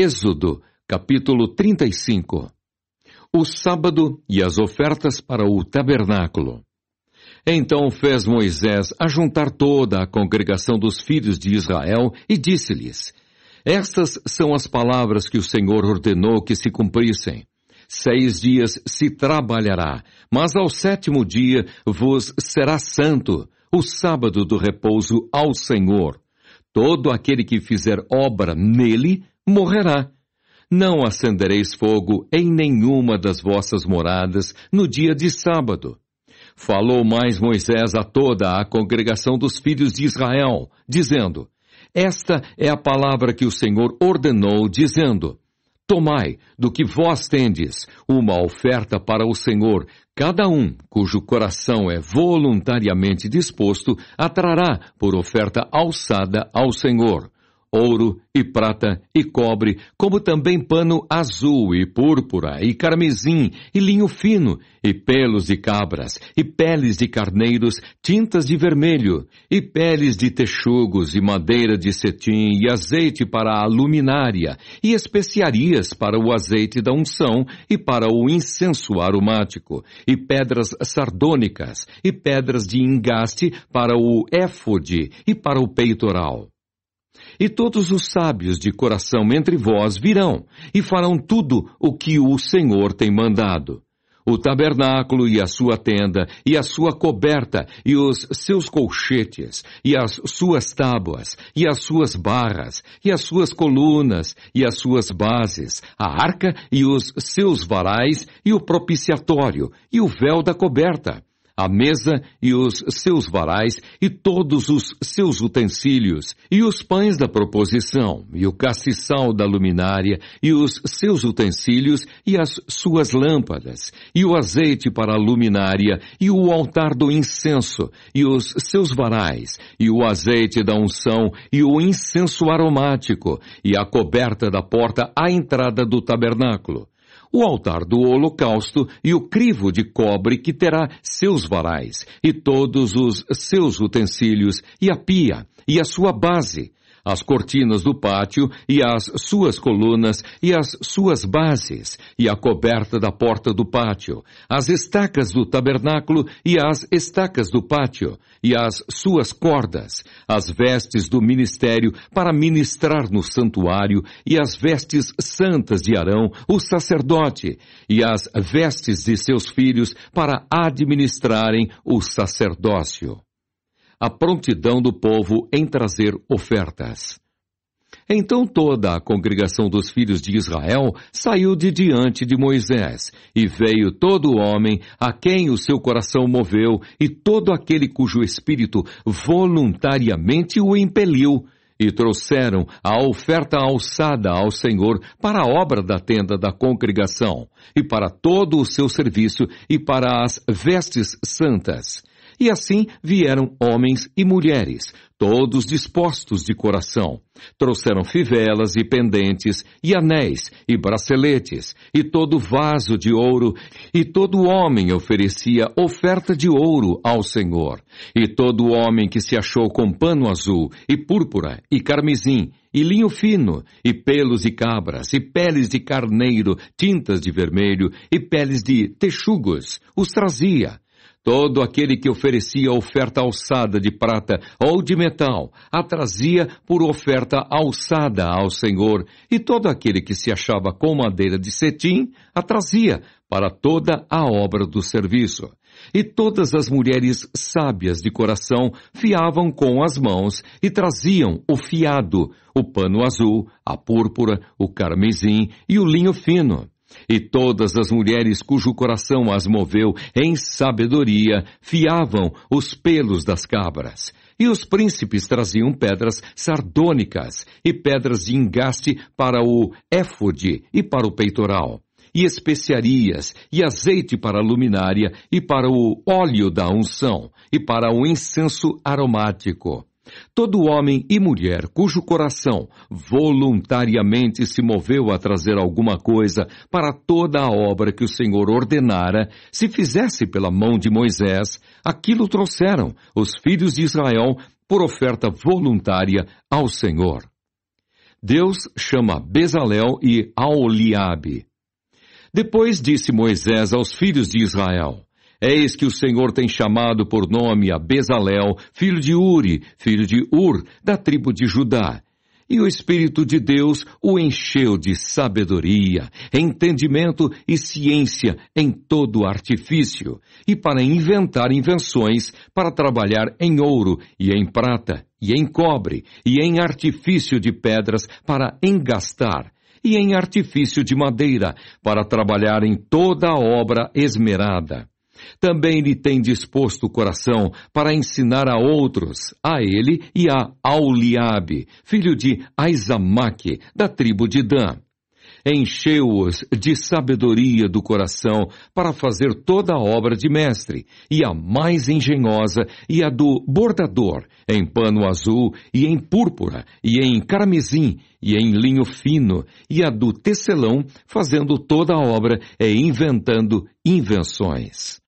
Êxodo, capítulo 35 O sábado e as ofertas para o tabernáculo. Então fez Moisés ajuntar toda a congregação dos filhos de Israel e disse-lhes: Estas são as palavras que o Senhor ordenou que se cumprissem. Seis dias se trabalhará, mas ao sétimo dia vos será santo, o sábado do repouso ao Senhor. Todo aquele que fizer obra nele morrerá. Não acendereis fogo em nenhuma das vossas moradas no dia de sábado. Falou mais Moisés a toda a congregação dos filhos de Israel, dizendo: Esta é a palavra que o Senhor ordenou, dizendo: Tomai do que vós tendes uma oferta para o Senhor, cada um cujo coração é voluntariamente disposto a trará por oferta alçada ao Senhor ouro e prata e cobre, como também pano azul e púrpura e carmesim e linho fino e pelos de cabras e peles de carneiros, tintas de vermelho e peles de texugos e madeira de cetim e azeite para a luminária e especiarias para o azeite da unção e para o incenso aromático e pedras sardônicas e pedras de engaste para o éfode e para o peitoral e todos os sábios de coração entre vós virão e farão tudo o que o Senhor tem mandado. O tabernáculo e a sua tenda, e a sua coberta, e os seus colchetes, e as suas tábuas, e as suas barras, e as suas colunas, e as suas bases, a arca e os seus varais, e o propiciatório, e o véu da coberta, a mesa e os seus varais e todos os seus utensílios, e os pães da proposição, e o castiçal da luminária, e os seus utensílios, e as suas lâmpadas, e o azeite para a luminária, e o altar do incenso, e os seus varais, e o azeite da unção, e o incenso aromático, e a coberta da porta à entrada do tabernáculo o altar do holocausto e o crivo de cobre que terá seus varais, e todos os seus utensílios, e a pia, e a sua base, as cortinas do pátio e as suas colunas e as suas bases, e a coberta da porta do pátio, as estacas do tabernáculo e as estacas do pátio, e as suas cordas, as vestes do ministério para ministrar no santuário, e as vestes santas de Arão, o sacerdote, e as vestes de seus filhos para administrarem o sacerdócio a prontidão do povo em trazer ofertas. Então toda a congregação dos filhos de Israel saiu de diante de Moisés, e veio todo homem a quem o seu coração moveu, e todo aquele cujo espírito voluntariamente o impeliu, e trouxeram a oferta alçada ao Senhor para a obra da tenda da congregação, e para todo o seu serviço, e para as vestes santas. E assim vieram homens e mulheres, todos dispostos de coração. Trouxeram fivelas e pendentes, e anéis, e braceletes, e todo vaso de ouro, e todo homem oferecia oferta de ouro ao Senhor. E todo homem que se achou com pano azul, e púrpura, e carmesim, e linho fino, e pelos de cabras, e peles de carneiro, tintas de vermelho, e peles de texugos, os trazia Todo aquele que oferecia oferta alçada de prata ou de metal, a trazia por oferta alçada ao Senhor, e todo aquele que se achava com madeira de cetim, a trazia para toda a obra do serviço. E todas as mulheres sábias de coração fiavam com as mãos e traziam o fiado, o pano azul, a púrpura, o carmesim e o linho fino. E todas as mulheres cujo coração as moveu em sabedoria fiavam os pelos das cabras. E os príncipes traziam pedras sardônicas e pedras de engaste para o éfode e para o peitoral, e especiarias e azeite para a luminária e para o óleo da unção e para o incenso aromático Todo homem e mulher cujo coração voluntariamente se moveu a trazer alguma coisa para toda a obra que o Senhor ordenara, se fizesse pela mão de Moisés, aquilo trouxeram os filhos de Israel por oferta voluntária ao Senhor. Deus chama Bezalel e Aoliabe. Depois disse Moisés aos filhos de Israel: Eis que o Senhor tem chamado por nome a Bezalel, filho de Uri, filho de Ur, da tribo de Judá. E o Espírito de Deus o encheu de sabedoria, entendimento e ciência em todo artifício, e para inventar invenções, para trabalhar em ouro e em prata, e em cobre, e em artifício de pedras, para engastar, e em artifício de madeira, para trabalhar em toda a obra esmerada. Também lhe tem disposto o coração para ensinar a outros, a ele e a Auliabe, filho de Aizamaque, da tribo de Dan. Encheu-os de sabedoria do coração para fazer toda a obra de mestre, e a mais engenhosa, e a do bordador, em pano azul, e em púrpura, e em carmesim, e em linho fino, e a do tecelão, fazendo toda a obra e inventando invenções.